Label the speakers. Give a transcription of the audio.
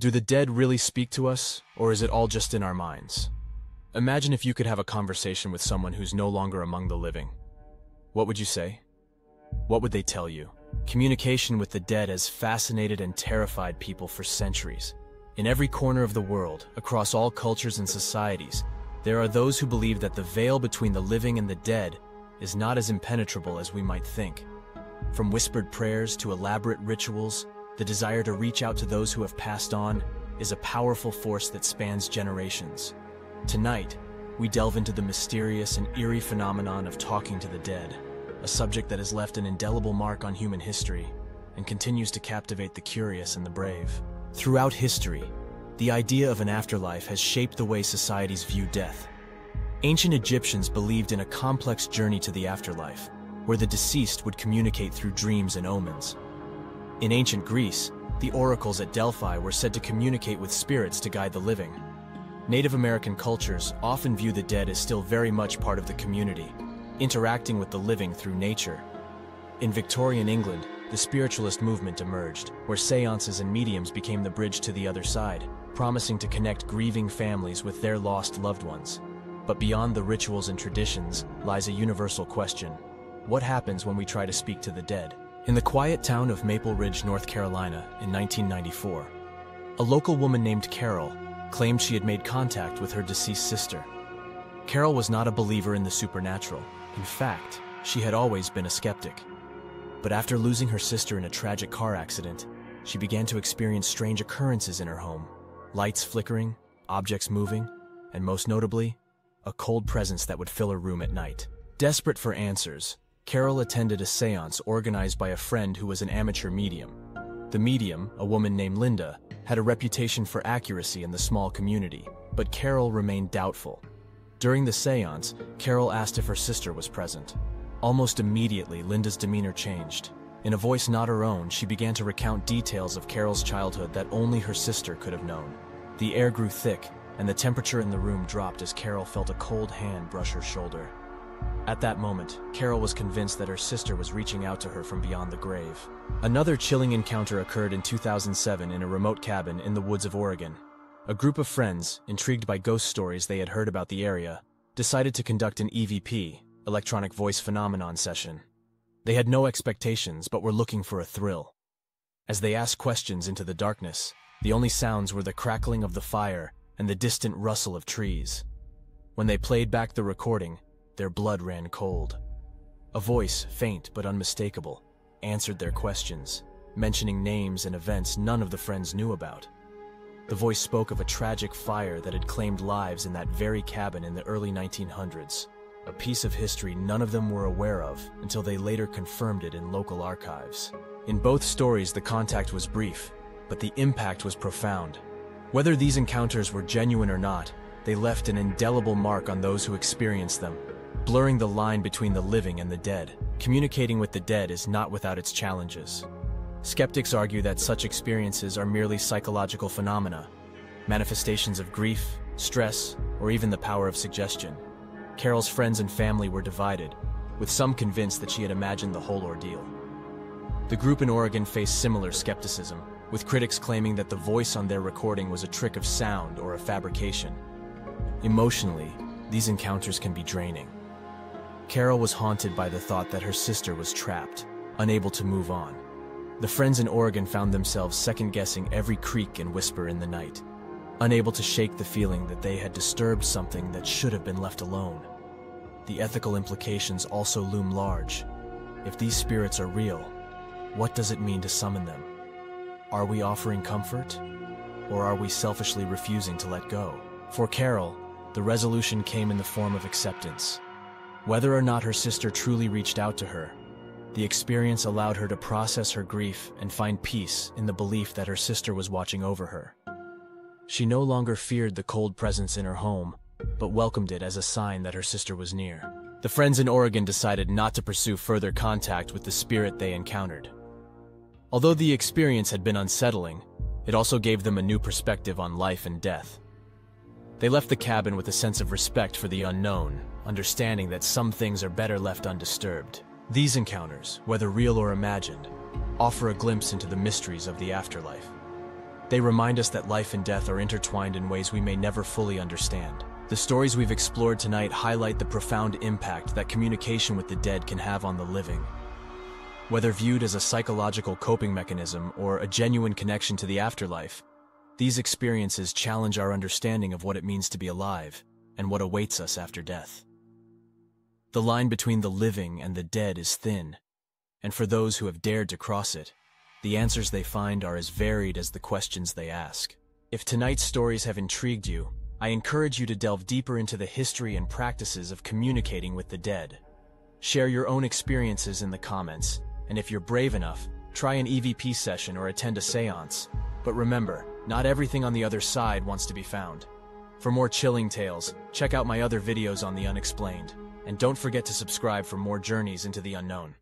Speaker 1: Do the dead really speak to us, or is it all just in our minds? Imagine if you could have a conversation with someone who's no longer among the living. What would you say? What would they tell you? Communication with the dead has fascinated and terrified people for centuries. In every corner of the world, across all cultures and societies, there are those who believe that the veil between the living and the dead is not as impenetrable as we might think. From whispered prayers to elaborate rituals, the desire to reach out to those who have passed on is a powerful force that spans generations. Tonight, we delve into the mysterious and eerie phenomenon of talking to the dead, a subject that has left an indelible mark on human history and continues to captivate the curious and the brave. Throughout history, the idea of an afterlife has shaped the way societies view death. Ancient Egyptians believed in a complex journey to the afterlife, where the deceased would communicate through dreams and omens. In ancient Greece, the oracles at Delphi were said to communicate with spirits to guide the living. Native American cultures often view the dead as still very much part of the community, interacting with the living through nature. In Victorian England, the spiritualist movement emerged, where seances and mediums became the bridge to the other side, promising to connect grieving families with their lost loved ones. But beyond the rituals and traditions lies a universal question. What happens when we try to speak to the dead? In the quiet town of Maple Ridge, North Carolina, in 1994, a local woman named Carol claimed she had made contact with her deceased sister. Carol was not a believer in the supernatural. In fact, she had always been a skeptic. But after losing her sister in a tragic car accident, she began to experience strange occurrences in her home lights flickering, objects moving, and most notably, a cold presence that would fill her room at night. Desperate for answers, Carol attended a seance organized by a friend who was an amateur medium. The medium, a woman named Linda, had a reputation for accuracy in the small community, but Carol remained doubtful. During the seance, Carol asked if her sister was present. Almost immediately, Linda's demeanor changed. In a voice not her own, she began to recount details of Carol's childhood that only her sister could have known. The air grew thick, and the temperature in the room dropped as Carol felt a cold hand brush her shoulder. At that moment, Carol was convinced that her sister was reaching out to her from beyond the grave. Another chilling encounter occurred in 2007 in a remote cabin in the woods of Oregon. A group of friends, intrigued by ghost stories they had heard about the area, decided to conduct an EVP, electronic voice phenomenon session. They had no expectations but were looking for a thrill. As they asked questions into the darkness, the only sounds were the crackling of the fire and the distant rustle of trees. When they played back the recording, their blood ran cold. A voice, faint but unmistakable, answered their questions, mentioning names and events none of the friends knew about. The voice spoke of a tragic fire that had claimed lives in that very cabin in the early 1900s, a piece of history none of them were aware of until they later confirmed it in local archives. In both stories, the contact was brief, but the impact was profound. Whether these encounters were genuine or not, they left an indelible mark on those who experienced them, blurring the line between the living and the dead. Communicating with the dead is not without its challenges. Skeptics argue that such experiences are merely psychological phenomena, manifestations of grief, stress, or even the power of suggestion. Carol's friends and family were divided, with some convinced that she had imagined the whole ordeal. The group in Oregon faced similar skepticism, with critics claiming that the voice on their recording was a trick of sound or a fabrication. Emotionally, these encounters can be draining. Carol was haunted by the thought that her sister was trapped, unable to move on. The friends in Oregon found themselves second guessing every creak and whisper in the night, unable to shake the feeling that they had disturbed something that should have been left alone. The ethical implications also loom large. If these spirits are real, what does it mean to summon them? Are we offering comfort? Or are we selfishly refusing to let go? For Carol, the resolution came in the form of acceptance. Whether or not her sister truly reached out to her, the experience allowed her to process her grief and find peace in the belief that her sister was watching over her. She no longer feared the cold presence in her home, but welcomed it as a sign that her sister was near. The friends in Oregon decided not to pursue further contact with the spirit they encountered. Although the experience had been unsettling, it also gave them a new perspective on life and death. They left the cabin with a sense of respect for the unknown, understanding that some things are better left undisturbed. These encounters, whether real or imagined, offer a glimpse into the mysteries of the afterlife. They remind us that life and death are intertwined in ways we may never fully understand. The stories we've explored tonight highlight the profound impact that communication with the dead can have on the living. Whether viewed as a psychological coping mechanism or a genuine connection to the afterlife, these experiences challenge our understanding of what it means to be alive and what awaits us after death. The line between the living and the dead is thin, and for those who have dared to cross it, the answers they find are as varied as the questions they ask. If tonight's stories have intrigued you, I encourage you to delve deeper into the history and practices of communicating with the dead. Share your own experiences in the comments, and if you're brave enough, try an EVP session or attend a seance. But remember, not everything on the other side wants to be found. For more chilling tales, check out my other videos on the unexplained, and don't forget to subscribe for more journeys into the unknown.